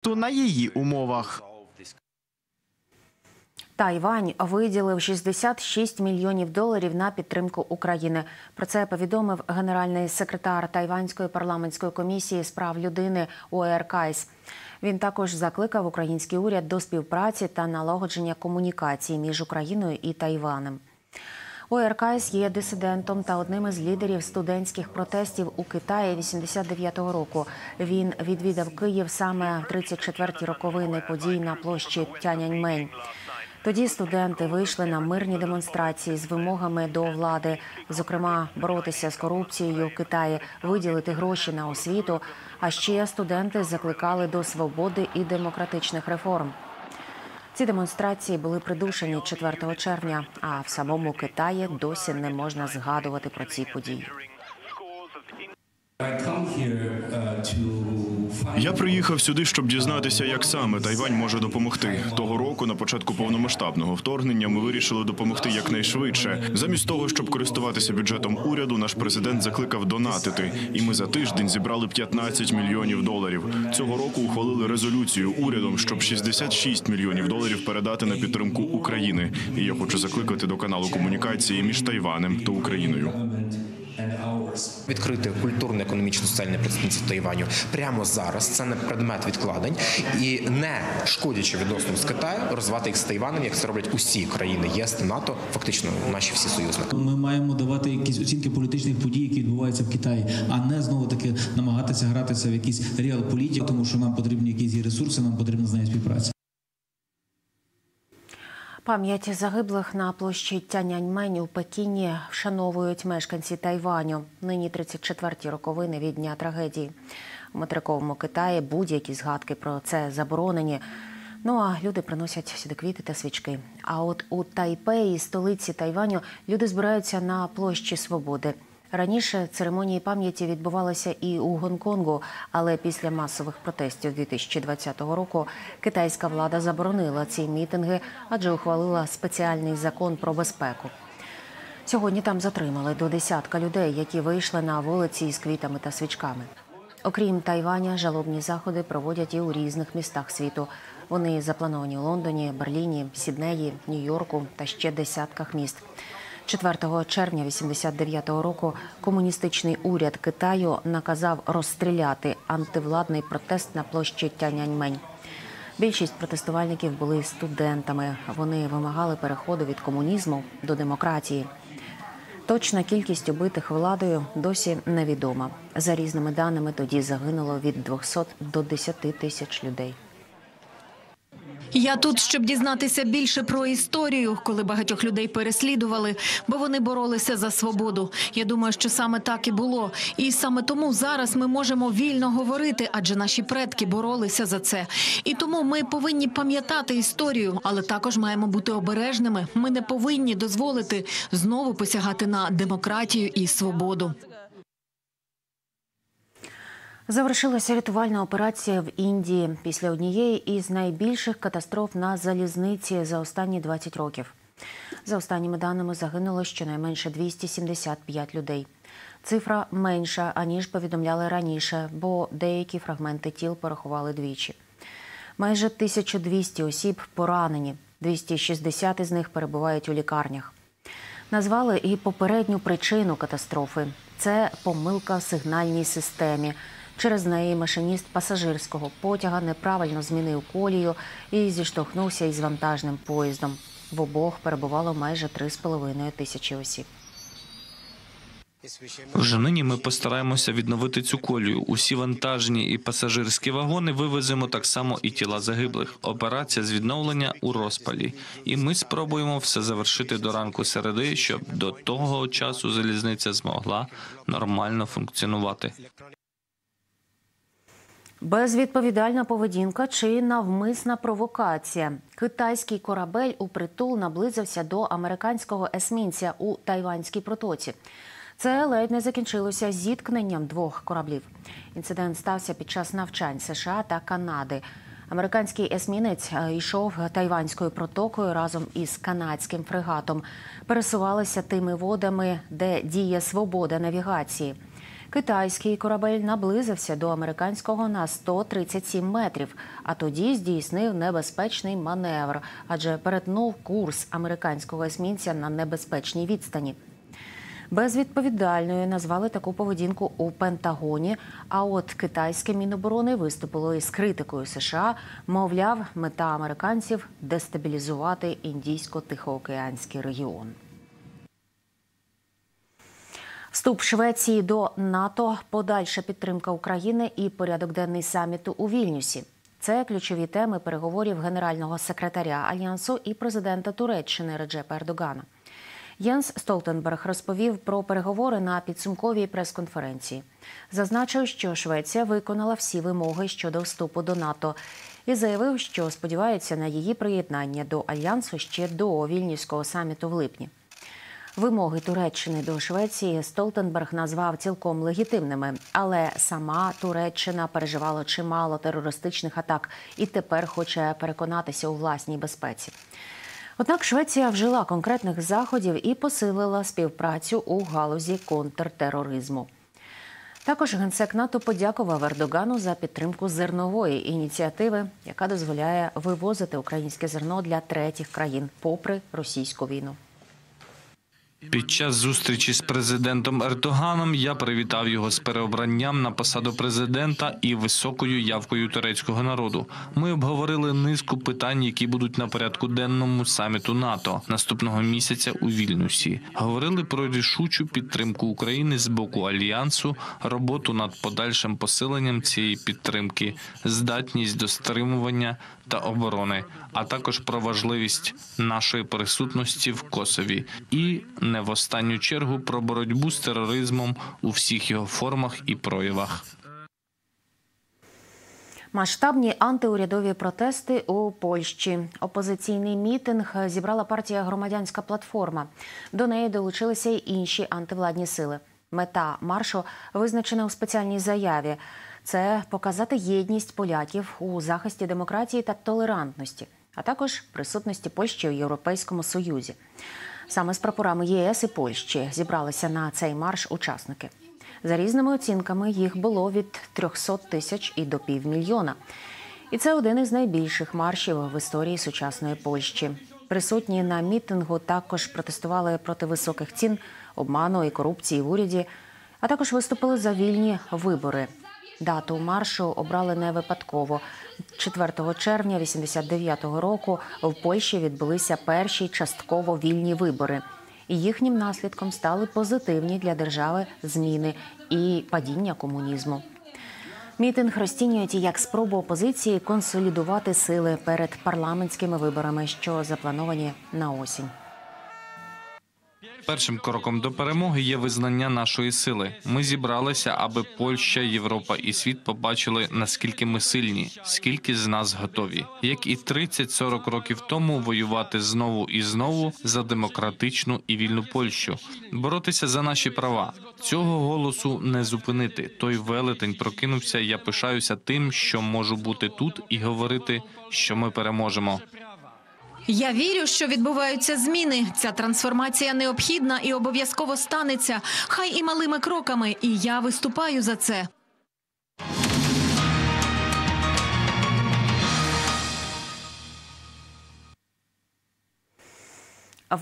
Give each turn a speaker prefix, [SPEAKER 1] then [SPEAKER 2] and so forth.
[SPEAKER 1] то на її умовах.
[SPEAKER 2] Тайвань виділив 66 мільйонів доларів на підтримку України. Про це повідомив генеральний секретар Тайванської парламентської комісії з прав людини ОЕРКАЙС. Він також закликав український уряд до співпраці та налагодження комунікації між Україною і Тайванем. ОРКС є дисидентом та одним із лідерів студентських протестів у Китаї 89-го року. Він відвідав Київ саме в 34-ті роковини подій на площі Тяньаньмень. Тоді студенти вийшли на мирні демонстрації з вимогами до влади, зокрема боротися з корупцією в Китаї, виділити гроші на освіту. А ще студенти закликали до свободи і демократичних реформ. Ці демонстрації були придушені 4 червня. А в самому Китаї досі не можна згадувати про ці події.
[SPEAKER 3] Я приїхав сюди, щоб дізнатися, як саме Тайвань може допомогти. Того року, на початку повномасштабного вторгнення, ми вирішили допомогти якнайшвидше. Замість того, щоб користуватися бюджетом уряду, наш президент закликав донатити. І ми за тиждень зібрали 15 мільйонів доларів. Цього року ухвалили резолюцію урядом, щоб 66 мільйонів доларів передати на підтримку України. І я хочу закликати до каналу комунікації між Тайванем та Україною.
[SPEAKER 4] Відкрити культурно економічно соціальне представництво Тайваню прямо зараз. Це не предмет відкладень і не шкодячи відносно з Китаю, розвивати їх з Тайванем, як це роблять усі країни ЄС та НАТО, фактично наші всі союзники.
[SPEAKER 5] Ми маємо давати якісь оцінки політичних подій, які відбуваються в Китаї, а не знову таки намагатися гратися в якісь реал-політик, тому що нам потрібні якісь ресурси, нам потрібна з нею співпраця.
[SPEAKER 2] Пам'ять загиблих на площі Тяньаньмень у Пекіні вшановують мешканці Тайваню. Нині 34-ті роковини від дня трагедії. У материковому Китаї будь-які згадки про це заборонені. Ну а люди приносять сюди квіти та свічки. А от у Тайпеї, столиці Тайваню, люди збираються на площі Свободи. Раніше церемонії пам'яті відбувалися і у Гонконгу, але після масових протестів 2020 року китайська влада заборонила ці мітинги, адже ухвалила спеціальний закон про безпеку. Сьогодні там затримали до десятка людей, які вийшли на вулиці із квітами та свічками. Окрім Тайваня, жалобні заходи проводять і у різних містах світу. Вони заплановані у Лондоні, Берліні, Сіднеї, Нью-Йорку та ще десятках міст. 4 червня 89-го року комуністичний уряд Китаю наказав розстріляти антивладний протест на площі Тяньаньмень. Більшість протестувальників були студентами. Вони вимагали переходу від комунізму до демократії. Точна кількість убитих владою досі невідома. За різними даними тоді загинуло від 200 до 10 тисяч людей.
[SPEAKER 6] Я тут, щоб дізнатися більше про історію, коли багатьох людей переслідували, бо вони боролися за свободу. Я думаю, що саме так і було, і саме тому зараз ми можемо вільно говорити, адже наші предки боролися за це. І тому ми повинні пам'ятати історію, але також маємо бути обережними. Ми не повинні дозволити знову посягати на демократію і свободу.
[SPEAKER 2] Завершилася рятувальна операція в Індії після однієї із найбільших катастроф на залізниці за останні 20 років. За останніми даними загинуло щонайменше 275 людей. Цифра менша аніж повідомляли раніше, бо деякі фрагменти тіл порахували двічі. Майже 1200 осіб поранені, 260 із них перебувають у лікарнях. Назвали і попередню причину катастрофи це помилка в сигнальній системі. Через неї машиніст пасажирського потяга неправильно змінив колію і зіштовхнувся із вантажним поїздом. В обох перебувало майже 3,5 тисячі осіб.
[SPEAKER 7] Вже нині ми постараємося відновити цю колію. Усі вантажні і пасажирські вагони вивеземо так само і тіла загиблих. Операція з відновлення у розпалі, і ми спробуємо все завершити до ранку середи, щоб до того часу залізниця змогла нормально функціонувати.
[SPEAKER 2] Безвідповідальна поведінка чи навмисна провокація. Китайський корабель у притул наблизився до американського есмінця у Тайванській протоці. Це ледь не закінчилося зіткненням двох кораблів. Інцидент стався під час навчань США та Канади. Американський есмінець йшов тайванською протокою разом із канадським фрегатом. Пересувалися тими водами, де діє свобода навігації. Китайський корабель наблизився до американського на 137 метрів, а тоді здійснив небезпечний маневр, адже перетнув курс американського есмінця на небезпечній відстані. Безвідповідальною назвали таку поведінку у Пентагоні. А от китайське міноборони виступило із критикою США. Мовляв, мета американців дестабілізувати індійсько-тихоокеанський регіон. Вступ Швеції до НАТО, подальша підтримка України і порядок денний саміту у Вільнюсі. Це ключові теми переговорів генерального секретаря альянсу і президента Туреччини Реджепа Ердогана. Єнс Столтенберг розповів про переговори на підсумковій прес-конференції. Зазначив, що Швеція виконала всі вимоги щодо вступу до НАТО і заявив, що сподівається на її приєднання до альянсу ще до вільнюського саміту в липні. Вимоги Туреччини до Швеції Столтенберг назвав цілком легітимними, але сама Туреччина переживала чимало терористичних атак і тепер хоче переконатися у власній безпеці. Однак Швеція вжила конкретних заходів і посилила співпрацю у галузі контртероризму. Також генсек НАТО подякував Ердогану за підтримку зернової ініціативи, яка дозволяє вивозити українське зерно для третіх країн, попри російську війну.
[SPEAKER 7] Під час зустрічі з президентом Ердоганом я привітав його з переобранням на посаду президента і високою явкою турецького народу. Ми обговорили низку питань, які будуть на порядку денному саміту НАТО наступного місяця у Вільнюсі. Говорили про рішучу підтримку України з боку альянсу, роботу над подальшим посиленням цієї підтримки, здатність до стримування та оборони, а також про важливість нашої присутності в Косові і не в останню чергу про боротьбу з тероризмом у всіх його формах і проявах.
[SPEAKER 2] Масштабні антиурядові протести у Польщі. Опозиційний мітинг зібрала партія Громадянська платформа. До неї долучилися й інші антивладні сили. Мета маршу визначена у спеціальній заяві. Це показати єдність поляків у захисті демократії та толерантності, а також присутності Польщі у Європейському Союзі. Саме з прапорами ЄС і Польщі зібралися на цей марш учасники. За різними оцінками їх було від 300 тисяч і до півмільйона. І це один із найбільших маршів в історії сучасної Польщі. Присутні на мітингу також протестували проти високих цін, обману і корупції в уряді, а також виступили за вільні вибори. Дату маршу обрали не випадково. 4 червня 89-го року в Польщі відбулися перші частково вільні вибори. І їхнім наслідком стали позитивні для держави зміни і падіння комунізму. Мітинг розцінюють як спробу опозиції консолідувати сили перед парламентськими виборами, що заплановані на осінь.
[SPEAKER 7] Першим кроком до перемоги є визнання нашої сили. Ми зібралися, аби Польща, Європа і світ побачили наскільки ми сильні, скільки з нас готові, як і 30-40 років тому воювати знову і знову за демократичну і вільну Польщу, боротися за наші права. Цього голосу не зупинити. Той велетень прокинувся. Я пишаюся тим, що можу бути тут і говорити, що ми переможемо.
[SPEAKER 6] Я вірю, що відбуваються зміни. Ця трансформація необхідна і обов'язково станеться. Хай і малими кроками. І я виступаю за це.